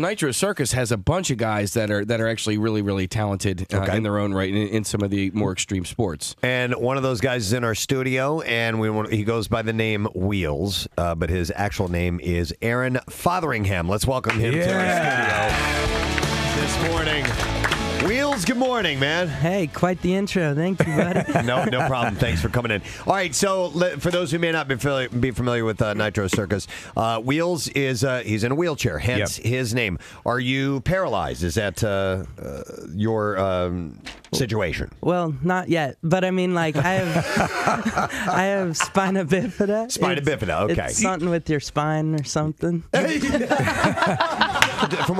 Nitro Circus has a bunch of guys that are that are actually really really talented uh, Okay. in their own right in, in some of the more extreme sports. And one of those guys is in our studio, and we want, he goes by the name Wheelz, uh, but his actual name is Aaron Fotheringham. Let's welcome him to our studio this morning. Wheelz, good morning, man. Hey, quite the intro. Thank you, buddy. no, no problem. Thanks for coming in. All right, so for those who may not be familiar, be familiar with uh, Nitro Circus, uh, Wheelz is uh, he's in a wheelchair, hence his name. Are you paralyzed? Is that uh, uh, your um, situation? Well, not yet, but I mean, like I have, I have spina bifida. Spina It's- bifida, okay. It's something with your spine or something.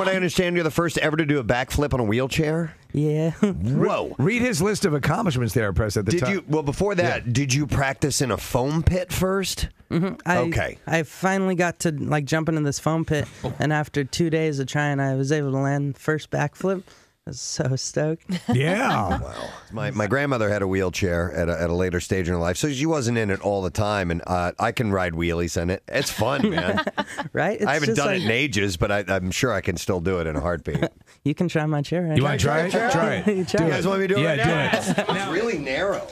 From what I understand, you're the first ever to do a backflip on a wheelchair. Yeah. Whoa. Read his list of accomplishments there, Press, at the Did top. you? Well, before that, did you practice in a foam pit first? Mm-hmm. I, Okay. I finally got to like jump into this foam pit, oh. and after two days of trying, I was able to land first backflip. I was so stoked. Yeah. My, my grandmother had a wheelchair at a, at a later stage in her life, so she wasn't in it all the time. And uh, I can ride wheelies in it. It's fun, man. right? It's I haven't just done like, it in ages, but I, I'm sure I can still do it in a heartbeat. You can try my chair. Right You want to try it? Try it. You try you it. guys want me to do it? Yeah, right do now? It's really narrow.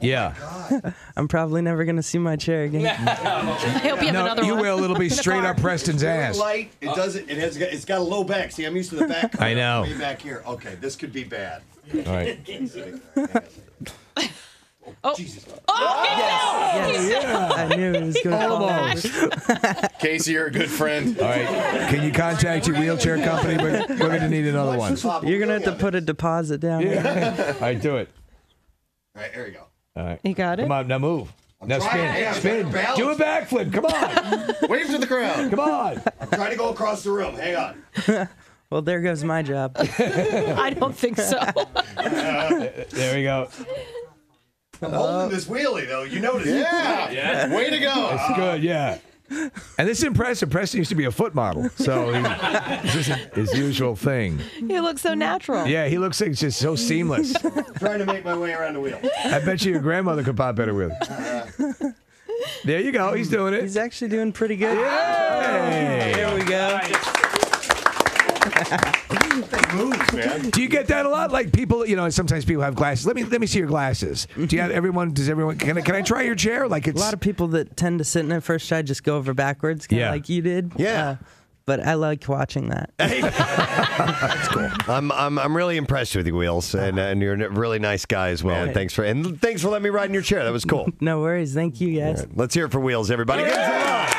Yeah. Oh I'm probably never gonna see my chair again. I hope you have No, another you one. will. It'll be straight up Preston's ass. Light. It doesn't. It has. It's got a low back. See, I'm used to the back. I know. Way back here. Okay, this could be bad. All right. Oh. oh, Jesus! Oh, yes! I knew it was gonna fall over. Casey, you're a good friend. All right. Can you contact your wheelchair company? But we're going to need another one. You're gonna have to put a deposit down. Yeah. All right, do it. All right, here we go. All right. You got it? Come on, now move. Now trying. Hey, spin. I'm Spin. Do a backflip. Come on. Wave to the crowd. Come on. I'm trying to go across the room. Hang on. Well, there goes my job. I don't think so. There we go. I'm holding this wheelie though. You notice? Yeah. yeah. Way to go. It's good, yeah. And this is impressive. Preston used to be a foot model, so he, this isn't his usual thing. you look so natural. Yeah, he looks like it's just so seamless. trying to make my way around the wheel. I bet you your grandmother could pop better with. it. There you go. He's doing it. He's actually doing pretty good. Hey. There we go. Moves, man. Do you get that a lot? Like people, you know, sometimes people have glasses. Let me let me see your glasses. Do you have everyone? Does everyone? Can I, can I try your chair? Like it's A lot of people that tend to sit in it first try just go over backwards, kinda Yeah. like you did. Yeah. Uh, but I like watching that. That's cool. I'm, I'm I'm really impressed with you, Wheelz, and, and you're a really nice guy as well. And thanks for and thanks for letting me ride in your chair. That was cool. No worries. Thank you guys. Let's hear it for Wheelz, everybody. Give us a round.